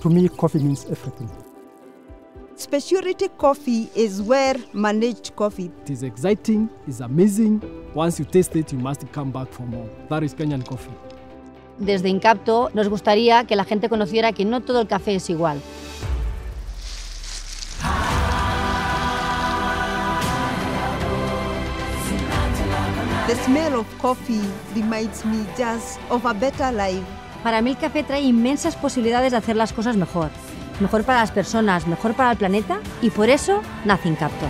To me, coffee means everything. Specialty coffee is well managed coffee. It is exciting, it's amazing. Once you taste it, you must come back for more. That is Kenyan coffee. Desde Incapto nos gustaría que la gente conociera que no todo el café es igual. The smell of coffee reminds me just of a better life. Para mí el café trae inmensas posibilidades de hacer las cosas mejor. Mejor para las personas, mejor para el planeta y por eso nace Incapto.